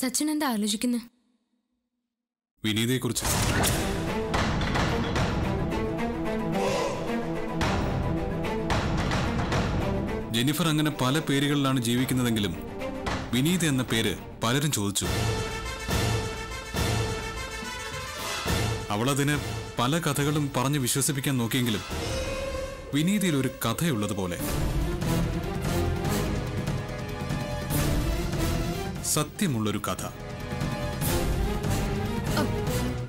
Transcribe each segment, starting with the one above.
സച്ചിൻ എന്താ ആലോചിക്കുന്നത് വിനീതയെക്കുറിച്ച്. ജെന്നിഫർ അങ്ങനെ പല പേരുകളിലാണ് ജീവിക്കുന്നതെങ്കിലും വിനീത എന്ന പേര് പലരും ചോദിച്ചു. അവളതിന് പല കഥകളും പറഞ്ഞ് വിശ്വസിപ്പിക്കാൻ നോക്കിയെങ്കിലും വിനീതയിൽ ഒരു കഥയുള്ളതുപോലെ. സത്യമുള്ളൊരു കഥ.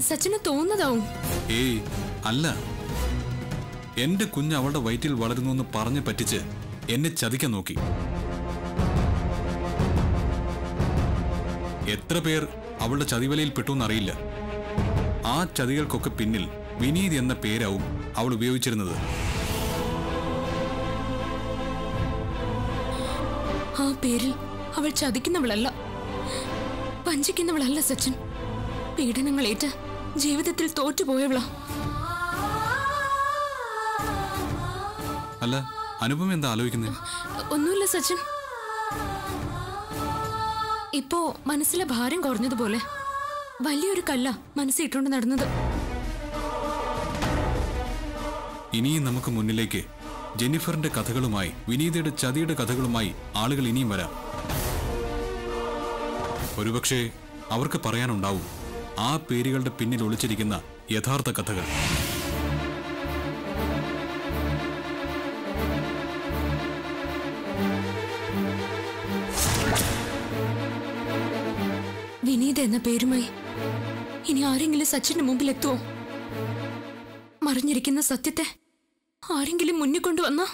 സച്ചിന് തോന്നതാവും ഏയ് അല്ല. എന്റെ കുഞ്ഞ് അവളുടെ വയറ്റിൽ വളരുന്നു എന്ന് പറഞ്ഞ് പറ്റിച്ച് എന്നെ ചതിക്കാൻ നോക്കി. എത്ര പേർ അവളുടെ ചതിവലയിൽ പെട്ടു എന്നറിയില്ല. ആ ചതികൾക്കൊക്കെ പിന്നിൽ വിനീത് എന്ന പേരാവും അവൾ ഉപയോഗിച്ചിരുന്നത്. ആ പേരിൽ അവൾ ചതിക്കുന്നവളല്ല. വഞ്ചിക്കുന്നവളല്ല സച്ചിൻ. പീഡനങ്ങളേറ്റ് ജീവിതത്തിൽ തോറ്റുപോയവളാ. അല്ല അനുപം എന്താ ആലോചിക്കുന്നത് ഒന്നുമില്ല സച്ചിൻ. ഇപ്പോ മനസ്സിലെ ഭാരം കുറഞ്ഞതുപോലെ വലിയൊരു കല്ല മനസ്സിട്ടുകൊണ്ട് നടന്നത്. ഇനിയും നമുക്ക് മുന്നിലേക്ക് ജെന്നിഫറിന്റെ കഥകളുമായി വിനീതയുടെ ചതിയുടെ കഥകളുമായി ആളുകൾ ഇനിയും വരാം. ഒരുപക്ഷെ അവർക്ക് പറയാനുണ്ടാവും ആ പേരുകളുടെ പിന്നിൽ ഒളിച്ചിരിക്കുന്ന യഥാർത്ഥ കഥകൾ. വിനീത എന്ന പേരുമായി ഇനി ആരെങ്കിലും സച്ചിന്റെ മുമ്പിൽ എത്തുമോ മറിഞ്ഞിരിക്കുന്ന സത്യത്തെ ആരെങ്കിലും മുന്നിൽ കൊണ്ടുവന്നാ?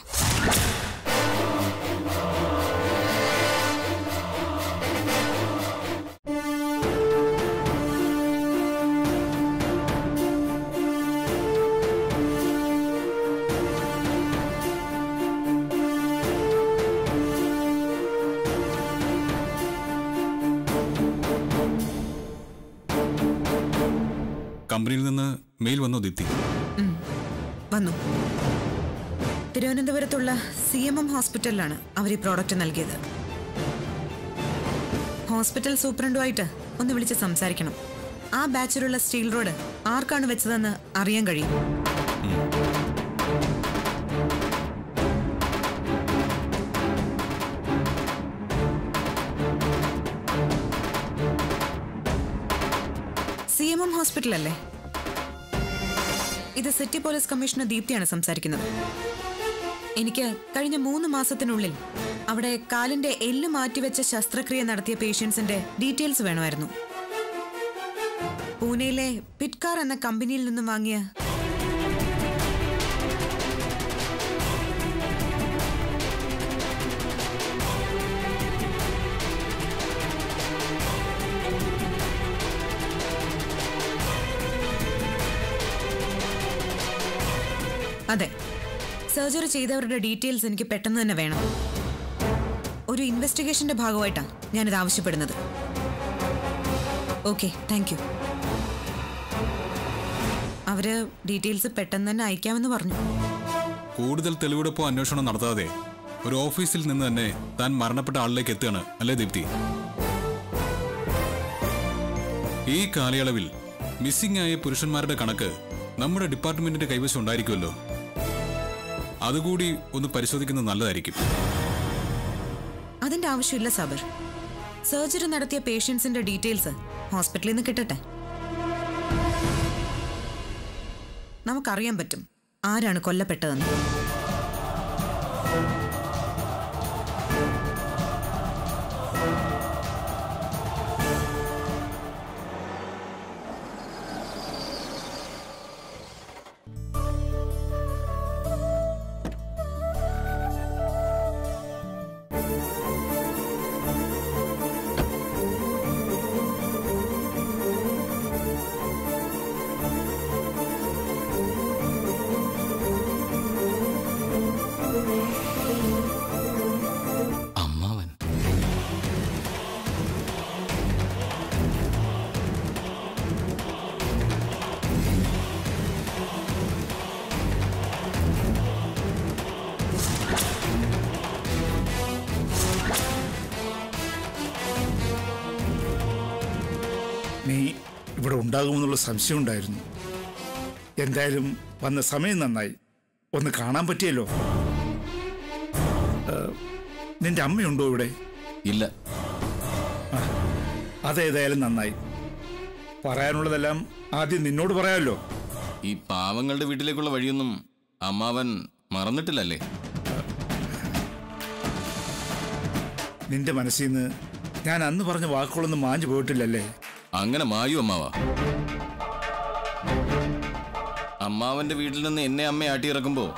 വന്നോ ദീപ്തി വന്നു. തിരുവനന്തപുരത്തുള്ള സി എം എം ഹോസ്പിറ്റലിലാണ് അവർ ഈ പ്രോഡക്റ്റ് നൽകിയത്. ഹോസ്പിറ്റൽ സൂപ്രണ്ടുമായിട്ട് ഒന്ന് വിളിച്ച് സംസാരിക്കണം. ആ ബാച്ചിലുള്ള സ്റ്റീൽ റോഡ് ആർക്കാണ് വെച്ചതെന്ന് അറിയാൻ കഴിയും. സി എം എം ഹോസ്പിറ്റൽ അല്ലേ ഇത് സിറ്റി പോലീസ് കമ്മീഷണർ ദീപ്തിയാണ് സംസാരിക്കുന്നത്. എനിക്ക് കഴിഞ്ഞ മൂന്ന് മാസത്തിനുള്ളിൽ അവിടെ കാലിന്റെ എല്ല് മാറ്റിവെച്ച ശസ്ത്രക്രിയ നടത്തിയ പേഷ്യൻസിന്റെ ഡീറ്റെയിൽസ് വേണമായിരുന്നു. പൂനെയിലെ പിറ്റ്കാർ എന്ന കമ്പനിയിൽ നിന്നും വാങ്ങിയ അതെ. സർജറി ചെയ്തവരുടെ ഡീറ്റെയിൽസ് എനിക്ക് പെട്ടെന്ന് തന്നെ വേണം. ഒരു ഇൻവെസ്റ്റിഗേഷന്റെ ഭാഗമായിട്ടാണ് ഞാനിത് ആവശ്യപ്പെടുന്നത്. Okay thank you. Our details പെട്ടെന്ന് തന്നെ അയക്കാമെന്ന് പറഞ്ഞു. കൂടുതൽ തെളിവെടുപ്പോ അന്വേഷണം നടത്താതെ ഒരു ഓഫീസിൽ നിന്ന് തന്നെ താൻ മരണപ്പെട്ട ആളിലേക്ക് എത്തുകയാണ് അല്ലേ ദീപ്തി? ഈ കാലയളവിൽ മിസ്സിംഗ് ആയ പുരുഷന്മാരുടെ കണക്ക് നമ്മുടെ ഡിപ്പാർട്ട്മെന്റിന്റെ കൈവശം ഉണ്ടായിരിക്കുമല്ലോ. അതുകൂടി ഒന്ന് പരിശോധിക്കുന്നത് നല്ലതായിരിക്കും. അതിന്റെ ആവശ്യമില്ല സബർ. സർജറി നടത്തിയ പേഷ്യൻസിന്റെ ഡീറ്റെയിൽസ് ഹോസ്പിറ്റലിൽ നിന്ന് കിട്ടട്ടെ. നമുക്കറിയാൻ പറ്റും ആരാണ് കൊല്ലപ്പെട്ടതെന്ന്. ഉണ്ടാകുമെന്നുള്ള സംശയമുണ്ടായിരുന്നു എന്തായാലും വന്ന സമയം നന്നായി. ഒന്ന് കാണാൻ പറ്റിയല്ലോ? നിന്റെ അമ്മയുണ്ടോ ഇവിടെ? ഇല്ല. അതേതായാലും നന്നായി. പറയാനുള്ളതെല്ലാം ആദ്യം നിന്നോട് പറയാമല്ലോ. ഈ പാവങ്ങളുടെ വീട്ടിലേക്കുള്ള വഴിയൊന്നും അമ്മാവൻ മറന്നിട്ടില്ലല്ലേ? നിന്റെ മനസ്സിൽ നിന്ന് ഞാൻ അന്ന് പറഞ്ഞ വാക്കുകളൊന്നും മാഞ്ഞു പോയിട്ടില്ലല്ലേ? അങ്ങനെ മായു അമ്മാവ. അമ്മാവന്റെ വീട്ടിൽ നിന്ന് എന്നെ അമ്മ ആട്ടിയിറക്കുമ്പോ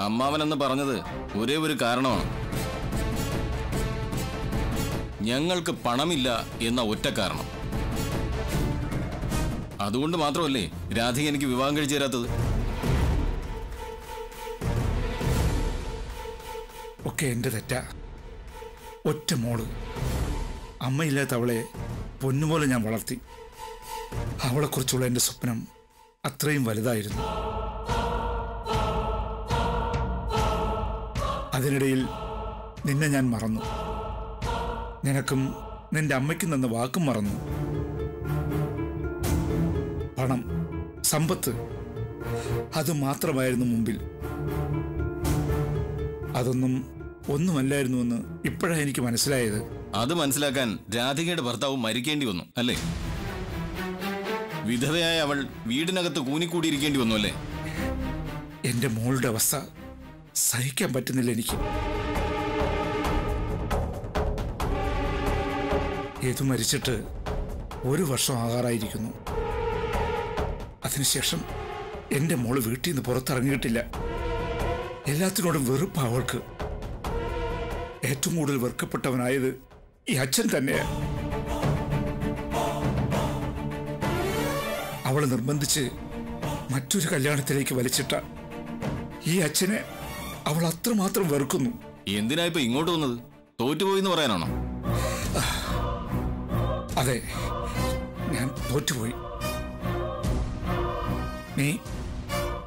അമ്മാവൻ എന്ന് പറഞ്ഞത് ഒരേ ഒരു കാരണമാണ്. ഞങ്ങൾക്ക് പണമില്ല എന്ന ഒറ്റ കാരണം. അതുകൊണ്ട് മാത്രമല്ലേ രാധിക എനിക്ക് വിവാഹം കഴിച്ചു തരാത്തത്. ഒക്കെ എന്റെ തെറ്റാ. ഒറ്റ മോൾ. അമ്മയില്ലാത്ത അവളെ പൊന്നുപോലെ ഞാൻ വളർത്തി. അവളെക്കുറിച്ചുള്ള എന്റെ സ്വപ്നം അത്രയും വലുതായിരുന്നു. അതിനിടയിൽ നിന്നെ ഞാൻ മറന്നു. നിനക്കും നിന്റെ അമ്മയ്ക്കും തന്ന വാക്കും മറന്നു. പണം സമ്പത്ത് അത് മാത്രമായിരുന്നു മുമ്പിൽ. അതൊന്നും ഒന്നുമല്ലായിരുന്നുവെന്ന് ഇപ്പോഴാണ് എനിക്ക് മനസ്സിലായത്. അത് മനസ്സിലാക്കാൻ രാധികയുടെ ഭർത്താവ് മരിക്കേണ്ടി വന്നു അല്ലേ? വിധവയായ അവൾ വീടിനകത്ത് കൂനിക്കൂടിയിരിക്കേണ്ടി വന്നു അല്ലേ? എന്റെ മോളുടെ അവസ്ഥ സഹിക്കാൻ പറ്റുന്നില്ല എനിക്ക്. ഏതു മരിച്ചിട്ട് ഒരു വർഷം ആകാറായിരിക്കുന്നു. അതിനുശേഷം എന്റെ മോൾ വീട്ടിൽ നിന്ന് പുറത്തിറങ്ങിയിട്ടില്ല. എല്ലാത്തിനോടും വെറുപ്പാണ് അവൾക്ക്. ഏറ്റവും കൂടുതൽ വെറുക്കപ്പെട്ടവനായത് ഈ അച്ഛൻ തന്നെയാണ് അവൾ നിർബന്ധിച്ച് മറ്റൊരു കല്യാണത്തിലേക്ക് വലിച്ചിട്ട ഈ അച്ഛനെ അവൾ അത്രമാത്രം വെറുക്കുന്നു. എന്തിനാ ഇപ്പൊ ഇങ്ങോട്ട് വന്നത്? തോറ്റുപോയി എന്ന് പറയാനാണോ? അതെ ഞാൻ തോറ്റുപോയി. നീ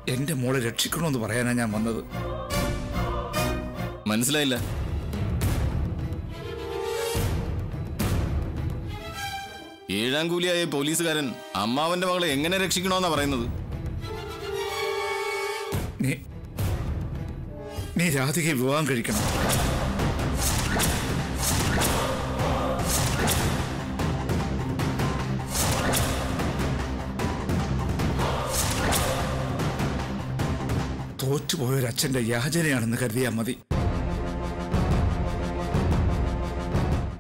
എന്റെ മോളെ രക്ഷിക്കണമെന്ന് പറയാനാ ഞാൻ വന്നത്. മനസ്സിലായില്ല. ഏഴാം കൂലിയായ പോലീസുകാരൻ അമ്മാവന്റെ മകളെ എങ്ങനെ രക്ഷിക്കണമെന്നാ പറയുന്നത്? നീ രാധിക വിവാഹം കഴിക്കണം. തോറ്റുപോയൊരച്ഛന്റെ യാചനയാണെന്ന് കരുതിയാൽ മതി.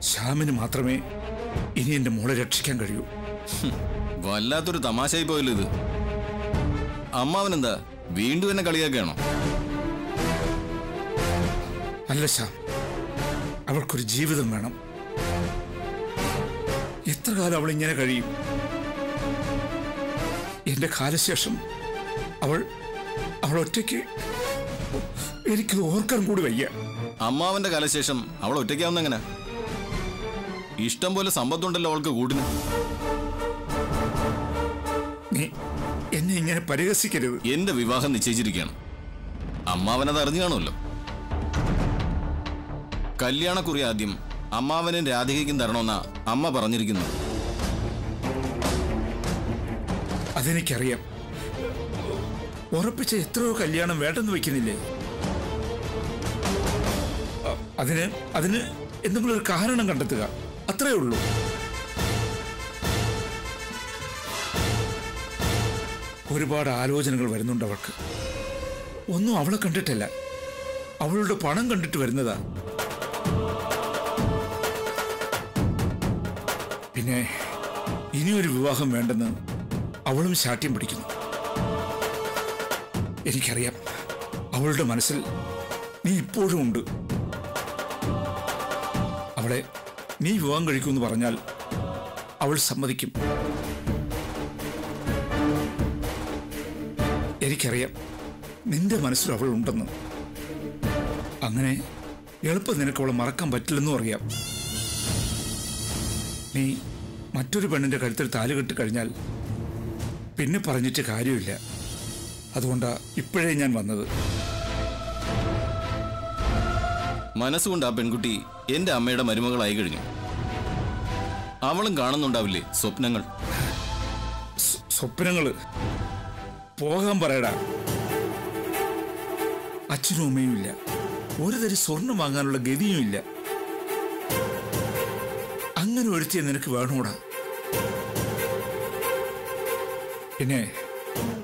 ശ്യാമിന് മാത്രമേ ഇനി എന്റെ മോളെ രക്ഷിക്കാൻ കഴിയൂ. വല്ലാത്തൊരു തമാശയായി പോയല്ലോ ഇത്. അമ്മാവനെന്താ വീണ്ടും എന്നെ കളിയാക്കുകയാണോ? അല്ല ശാം അവൾക്കൊരു ജീവിതം വേണം. എത്ര കാലം അവൾ ഇങ്ങനെ കഴിയും? എന്റെ കാലശേഷം അവൾ അവൾ ഒറ്റയ്ക്ക് എനിക്കത് ഓർക്കാൻ കൂടി വയ്യ. അമ്മാവന്റെ കാലശേഷം അവൾ ഒറ്റയ്ക്കാവുന്ന എങ്ങനെ ഇഷ്ടം പോലെ സമ്പത്തുണ്ടല്ലോ അവൾക്ക് കൂടിന് നീ എന്നെ ഇങ്ങനെ പരിഹസിക്കരുത്. എന്റെ വിവാഹം നിശ്ചയിച്ചിരിക്കുകയാണ്. അമ്മാവനത് അറിഞ്ഞു കാണുമല്ലോ. കല്യാണക്കുറി ആദ്യം അമ്മാവനും രാധികയ്ക്കും തരണമെന്നാ അമ്മ പറഞ്ഞിരിക്കുന്നു. അതെനിക്കറിയാം. ഉറപ്പിച്ച എത്രയോ കല്യാണം വേണ്ടെന്ന് വെക്കുന്നില്ലേ അതിന് അതിന് എന്തെങ്കിലും ഒരു കാരണം കണ്ടെത്തുക. അത്രേ ഉള്ളൂ. ഒരുപാട് ആലോചനകൾ വരുന്നുണ്ട് അവൾക്ക്. ഒന്നും അവളെ കണ്ടിട്ടില്ല. അവളുടെ പണം കണ്ടിട്ട് വരുന്നതാ. പിന്നെ ഇനിയൊരു വിവാഹം വേണ്ടെന്ന് അവളും ശാഠ്യം പിടിക്കുന്നു. എനിക്കറിയാം അവളുടെ മനസ്സിൽ നീ ഇപ്പോഴും ഉണ്ട്. അവളെ നീ വിവാഹം കഴിക്കുമെന്ന് പറഞ്ഞാൽ അവൾ സമ്മതിക്കും. എനിക്കറിയാം നിന്റെ മനസ്സിൽ അവൾ ഉണ്ടെന്ന്. അങ്ങനെ എളുപ്പം നിനക്ക് അവളെ മറക്കാൻ പറ്റില്ലെന്നും അറിയാം. നീ മറ്റൊരു പെണ്ണിന്റെ കഴുത്തിൽ താൽ കെട്ടി കഴിഞ്ഞാൽ പിന്നെ പറഞ്ഞിട്ട് കാര്യമില്ല. അതുകൊണ്ടാ ഇപ്പോഴേ ഞാൻ വന്നത്. മനസ്സുകൊണ്ട് ആ പെൺകുട്ടി എന്റെ അമ്മയുടെ മരുമകളായി കഴിഞ്ഞു. അവളും കാണുന്നുണ്ടാവില്ലേ സ്വപ്നങ്ങൾ? സ്വപ്നങ്ങൾ? പോകാൻ പറയടാ. അച്ഛനും അമ്മയും ഇല്ല. ഒരു തരി സ്വർണം വാങ്ങാനുള്ള ഗതിയും ഇല്ല. അങ്ങനെ ഒഴുത്തിയ നിനക്ക് വേണോടാ. പിന്നെ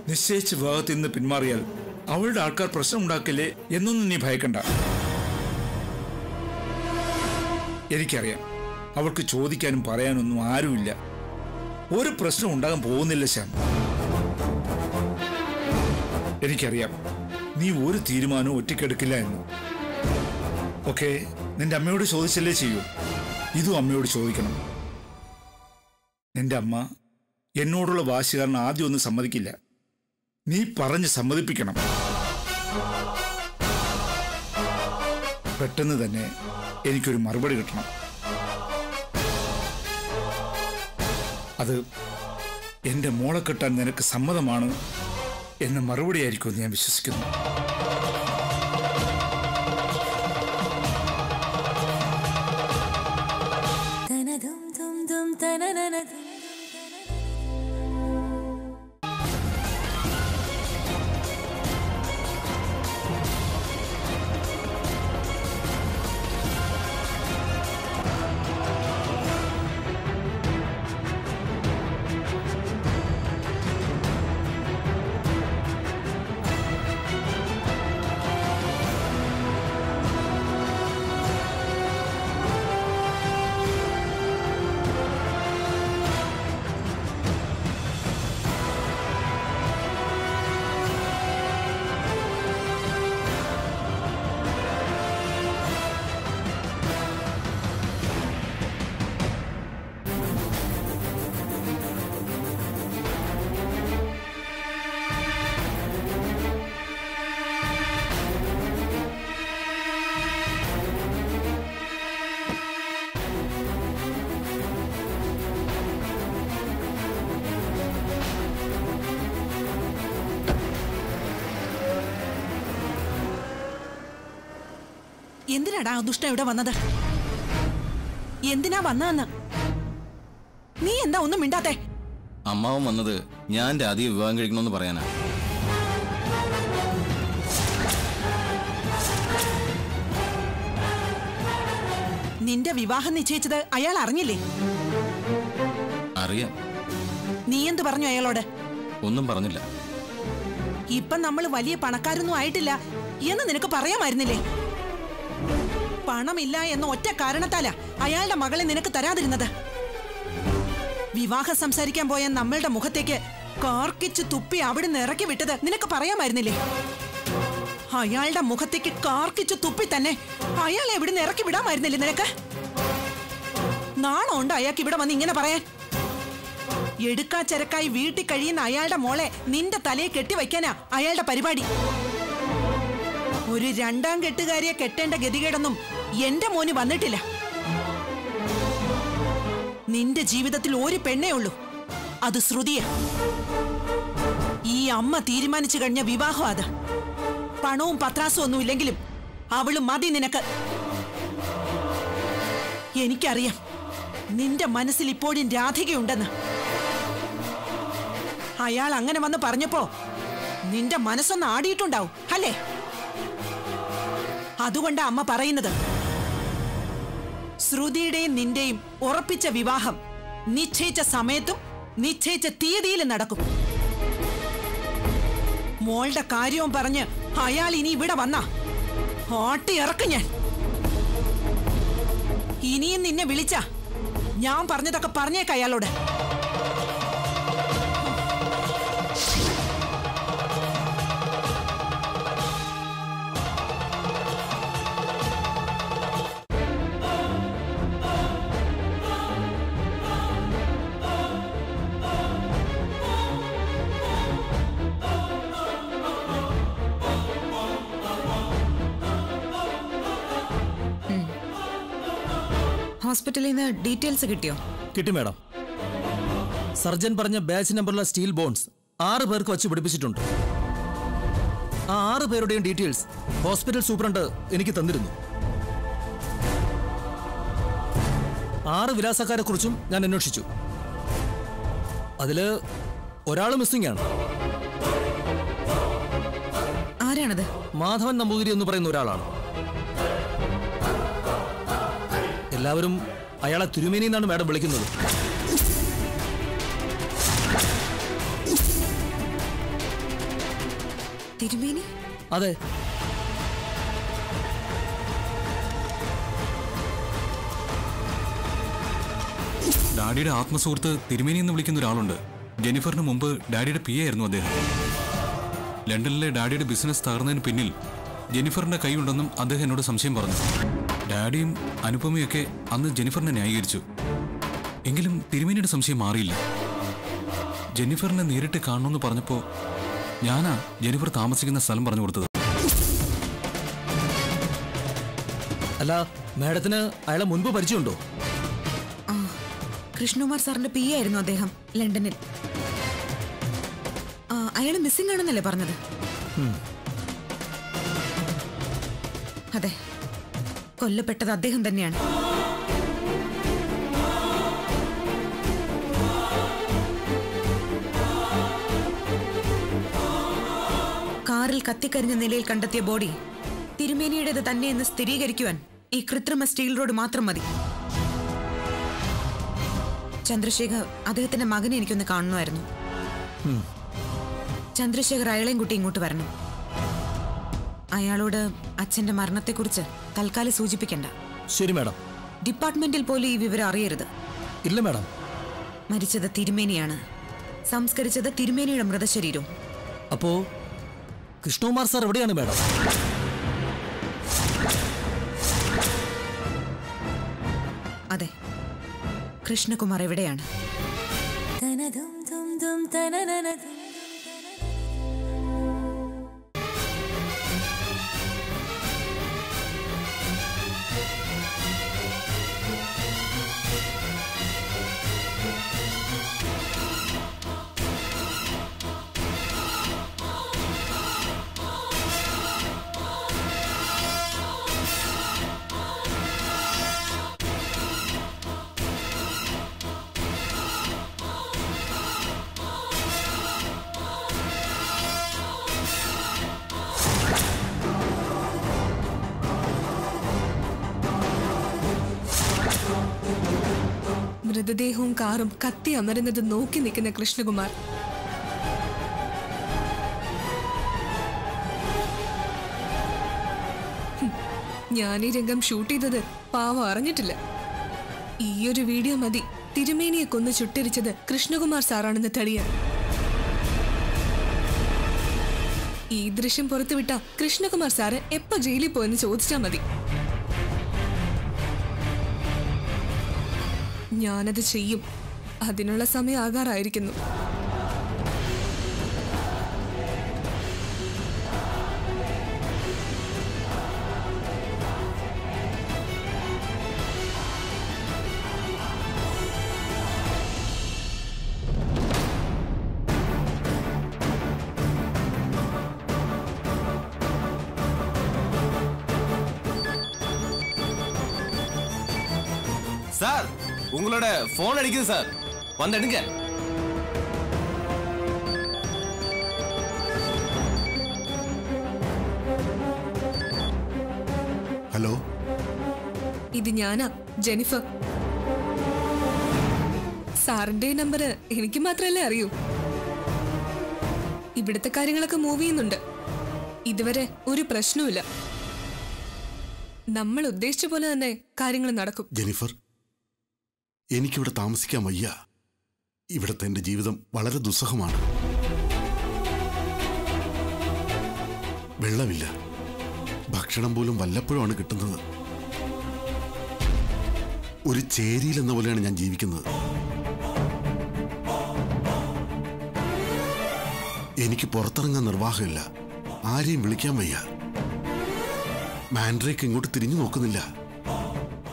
നിശ്ചയിച്ച വിവാഹത്തിൽ നിന്ന് പിന്മാറിയാൽ അവളുടെ ആൾക്കാർ പ്രശ്നം ഉണ്ടാക്കില്ലേ എന്നൊന്നും നീ ഭയക്കണ്ട. എനിക്കറിയാം. അവൾക്ക് ചോദിക്കാനും പറയാനൊന്നും ആരുമില്ല. ഒരു പ്രശ്നം ഉണ്ടാകാൻ പോകുന്നില്ല ശ്യാം. എനിക്കറിയാം. നീ ഒരു തീരുമാനവും ഒറ്റയ്ക്കെടുക്കില്ല എന്ന്. ഓക്കെ നിന്റെ അമ്മയോട് ചോദിച്ചല്ലേ ചെയ്യൂ. ഇതും അമ്മയോട് ചോദിക്കണം. നിന്റെ അമ്മ എന്നോടുള്ള വാശികാരൻ ആദ്യം ഒന്നും സമ്മതിക്കില്ല. നീ പറഞ്ഞ് സമ്മതിപ്പിക്കണം. പെട്ടെന്ന് തന്നെ എനിക്കൊരു മറുപടി കിട്ടണം. അത് എന്റെ മോളെ കെട്ടാൻ നിനക്ക് സമ്മതമാണ് എന്ന മറുപടിയായിരിക്കുമെന്ന് ഞാൻ വിശ്വസിക്കുന്നു. എന്തിനാടാ ദുഷ്ട ഇവിടെ വന്നത്? എന്തിനാ വന്നതെന്ന്? നീ എന്താ ഒന്നും മിണ്ടാത്തെ? അമ്മാവൻ വന്നത് ഞാൻ രാധിയെ വിവാഹം കഴിക്കണമെന്ന് പറയാനാ. നിന്റെ വിവാഹം നിശ്ചയിച്ചത് അയാൾ അറിഞ്ഞില്ലേ? അറിയാം. നീ എന്ത് പറഞ്ഞു അയാളോട്? ഒന്നും പറഞ്ഞില്ല. ഇപ്പൊ നമ്മൾ വലിയ പണക്കാരൊന്നും ആയിട്ടില്ല എന്ന് നിനക്ക് പറയാമായിരുന്നില്ലേ? പണമില്ല എന്ന ഒറ്റ കാരണത്താലാ അയാളുടെ മകളെ നിനക്ക് തരാതിരുന്നത്. വിവാഹം സംസാരിക്കാൻ പോയ നമ്മളുടെ മുഖത്തേക്ക് കാർക്കിച്ച് തുപ്പി അവിടെ നിന്ന് ഇറക്കി വിട്ടത് നിനക്ക് പറയാമായിരുന്നില്ലേ? അയാളുടെ മുഖത്തേക്ക് കാർക്കിച്ച് തുപ്പി തന്നെ അയാളെ എവിടുന്ന് ഇറക്കി വിടാമായിരുന്നില്ലേ നിനക്ക്? നാണോ ഉണ്ട് അയാൾക്ക് ഇവിടെ വന്ന് ഇങ്ങനെ പറയാൻ? എടുക്കാ ചരക്കായി വീട്ടിൽ കഴിയുന്ന അയാളുടെ മോളെ നിന്റെ തലയെ കെട്ടിവയ്ക്കാനാ അയാളുടെ പരിപാടി. ഒരു രണ്ടാം കെട്ടുകാരിയെ കെട്ടേണ്ട ഗതികേടൊന്നും എന്റെ മോന് വന്നിട്ടില്ല. നിന്റെ ജീവിതത്തിൽ ഒരു പെണ്ണേ ഉള്ളൂ. അത് ശ്രുതിയ. ഈ അമ്മ തീരുമാനിച്ചു കഴിഞ്ഞ വിവാഹം അത്. പണവും പത്രാസും ഒന്നും ഇല്ലെങ്കിലും അവൾ മതി നിനക്ക്. എനിക്കറിയാം നിന്റെ മനസ്സിൽ ഇപ്പോഴും രാധികയുണ്ടെന്ന്. അയാൾ അങ്ങനെ വന്ന് പറഞ്ഞപ്പോ നിന്റെ മനസ്സൊന്ന് ആടിയിട്ടുണ്ടാവും അല്ലേ? അതുകൊണ്ടാ അമ്മ പറയുന്നത്. ശ്രുതിയുടെയും നിന്റെയും ഉറപ്പിച്ച വിവാഹം നിശ്ചയിച്ച സമയത്തും നിശ്ചയിച്ച തീയതിയിലും നടക്കും. മോളുടെ കാര്യവും പറഞ്ഞ് അയാൾ ഇനി ഇവിടെ വന്ന. ആട്ടി ഇറക്കും ഞാൻ. ഇനിയും നിന്നെ വിളിച്ച. ഞാൻ പറഞ്ഞതൊക്കെ പറഞ്ഞേക്ക അയാളോട്. ഹോസ്പിറ്റലിൽ നിന്ന് ഡീറ്റെയിൽസ് കിട്ടിയോ? കിട്ടി മാഡം. സർജൻ പറഞ്ഞ ബാച്ച് നമ്പറുള്ള സ്റ്റീൽ ബോൺസ് ആറ് പേർക്ക് വച്ച് പിടിപ്പിച്ചിട്ടുണ്ട്. ആ ആറ് പേരുടെയും ഡീറ്റെയിൽസ് ഹോസ്പിറ്റൽ സൂപ്രണ്ട് എനിക്ക് തന്നിരുന്നു. ആറ് വിലാസക്കാരെ കുറിച്ചും ഞാൻ അന്വേഷിച്ചു. അതിൽ ഒരാൾ മിസ്സിംഗ് ആണ്. ആരാണത്? മാധവൻ നമ്പൂതിരി എന്ന് പറയുന്ന ഒരാളാണ്. എല്ലാവരും അയാളെ തിരുമേനി എന്നാണ് മാഡം വിളിക്കുന്നത്. തിരുമേനി? അതെ. ഡാഡിയുടെ ആത്മസുഹൃത്ത് തിരുമേനി എന്ന് വിളിക്കുന്ന ഒരാളുണ്ട്. ജെനിഫറിന് മുമ്പ് ഡാഡിയുടെ പി ആയിരുന്നു അദ്ദേഹം. ലണ്ടനിലെ ഡാഡിയുടെ ബിസിനസ് തകർന്നതിന് പിന്നിൽ ജെനിഫറിന്റെ കൈയുണ്ടെന്നും അദ്ദേഹം എന്നോട് സംശയം പറഞ്ഞു. ഡാഡിയും അനുപമയൊക്കെ അന്ന് ജെനിഫറിനെ ന്യായീകരിച്ചു. എങ്കിലും തിരുമേനിയുടെ സംശയം മാറിയില്ല. ജെന്നിഫറിനെ നേരിട്ട് കാണണമെന്ന് പറഞ്ഞപ്പോ ഞാനാ ജെന്നിഫർ താമസിക്കുന്ന സ്ഥലം പറഞ്ഞു കൊടുത്തത്. അല്ല മാഡത്തിന് അയാളെ മുൻപ് പരിചയമുണ്ടോ? ആ കൃഷ്ണകുമാർ സാറിന്റെ പി ആയിരുന്നു അദ്ദേഹം ലണ്ടനിൽ. അയാൾ അയാൾ മിസ്സിംഗ് ആണെന്നല്ലേ പറഞ്ഞത്? അതെ. കൊല്ലപ്പെട്ടത് അദ്ദേഹം തന്നെയാണ്. കാറിൽ കത്തിക്കരിഞ്ഞ നിലയിൽ കണ്ടെത്തിയ ബോഡി തിരുമേനിയുടേത് തന്നെയെന്ന് സ്ഥിരീകരിക്കുവാൻ ഈ കൃത്രിമ സ്റ്റീൽ റോഡ് മാത്രം മതി. ചന്ദ്രശേഖർ അദ്ദേഹത്തിന്റെ മകനെ എനിക്കൊന്ന് കാണണമായിരുന്നു ചന്ദ്രശേഖർ അയാളെയും കുട്ടി ഇങ്ങോട്ട് വരണം. അയാളോട് അച്ഛന്റെ മരണത്തെക്കുറിച്ച് തൽക്കാലം സൂചിപ്പിക്കണ്ട. ശരി മാഡം. ഡിപ്പാർട്ട്മെന്റിൽ പോലും ഈ വിവരം അറിയരുത്. ഇല്ല മാഡം. മരിച്ചത് തിരുമേനിയാണ്. സംസ്കരിച്ചത് തിരുമേനിയുടെ മൃതശരീരവും. അപ്പോ കൃഷ്ണകുമാർ സാർ എവിടെയാണ് മാഡം? അതെ. കൃഷ്ണകുമാർ എവിടെയാണ്? മൃതദേഹവും കാറും കത്തി അമരുന്നത് നോക്കി നിൽക്കുന്ന കൃഷ്ണകുമാർ. ഞാൻ ഈ രംഗം ഷൂട്ട് ചെയ്തത് പാവം അറിഞ്ഞിട്ടില്ല. ഈയൊരു വീഡിയോ മതി. തിരുമേനിയെ കൊന്ന് ചുട്ടരിച്ചത് കൃഷ്ണകുമാർ സാറാണെന്ന് തെളിയാൻ. ഈ ദൃശ്യം പുറത്തുവിട്ട കൃഷ്ണകുമാർ സാറ് എപ്പോ ജയിലിൽ പോയെന്ന് ചോദിച്ചാൽ മതി. ഞാനത് ചെയ്യും. അതിനുള്ള സമയം ആകാറായിരിക്കുന്നു. சார் உங்களோட போன் அடிக்குது சார் வந்து எடுங்க ഹലോ ഇത് ഞാനാ ജെനിഫർ സാറിന്റെ ഈ നമ്പർ എനിക്ക് മാത്രമല്ലേ അറിയൂ ഇവിടുത്തെ കാര്യങ്ങളൊക്കെ മൂവ് ചെയ്യുന്നുണ്ട് ഇതുവരെ ഒരു പ്രശ്നവുമില്ല നമ്മൾ ഉദ്ദേശിച്ച പോലെ തന്നെ കാര്യങ്ങൾ നടക്കും ജെനിഫർ എനിക്കിവിടെ താമസിക്കാൻ വയ്യ. ഇവിടുത്തെ എന്റെ ജീവിതം വളരെ ദുസ്സഹമാണ്. വെള്ളമില്ല. ഭക്ഷണം പോലും വല്ലപ്പോഴുമാണ് കിട്ടുന്നത്. ഒരു ചേരിയിൽ എന്ന പോലെയാണ് ഞാൻ ജീവിക്കുന്നത്. എനിക്ക് പുറത്തിറങ്ങാൻ നിർവാഹമില്ല. ആരെയും വിളിക്കാൻ വയ്യ. മാൻഡ്രേക്ക് ഇങ്ങോട്ട് തിരിഞ്ഞു നോക്കുന്നില്ല.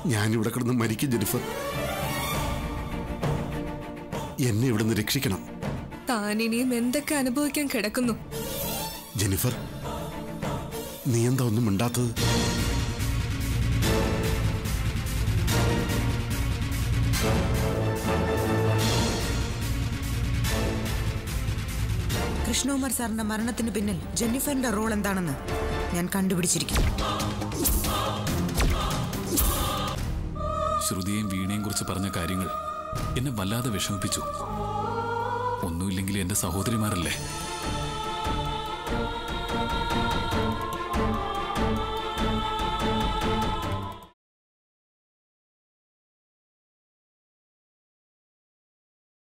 ഞാനിവിടെ കിടന്ന് മരിക്കും ജെനിഫർ. എന്നെ ഇവിടുന്ന് രക്ഷിക്കണം. താൻ ഇനിയും എന്തൊക്കെ അനുഭവിക്കാൻ കിടക്കുന്നു? ജെനിഫർ നീ എന്താ ഒന്നും മിണ്ടാത്തത്? കൃഷ്ണകുമാർ സാറിന്റെ മരണത്തിന് പിന്നിൽ ജെന്നിഫറിന്റെ റോൾ എന്താണെന്ന് ഞാൻ കണ്ടുപിടിച്ചിരിക്കും ശ്രുതിയെയും വീണയും കുറിച്ച് പറഞ്ഞ കാര്യങ്ങൾ എന്നെ വല്ലാതെ വിഷമിപ്പിച്ചു. ഒന്നുമില്ലെങ്കിൽ എന്റെ സഹോദരിമാരല്ലേ?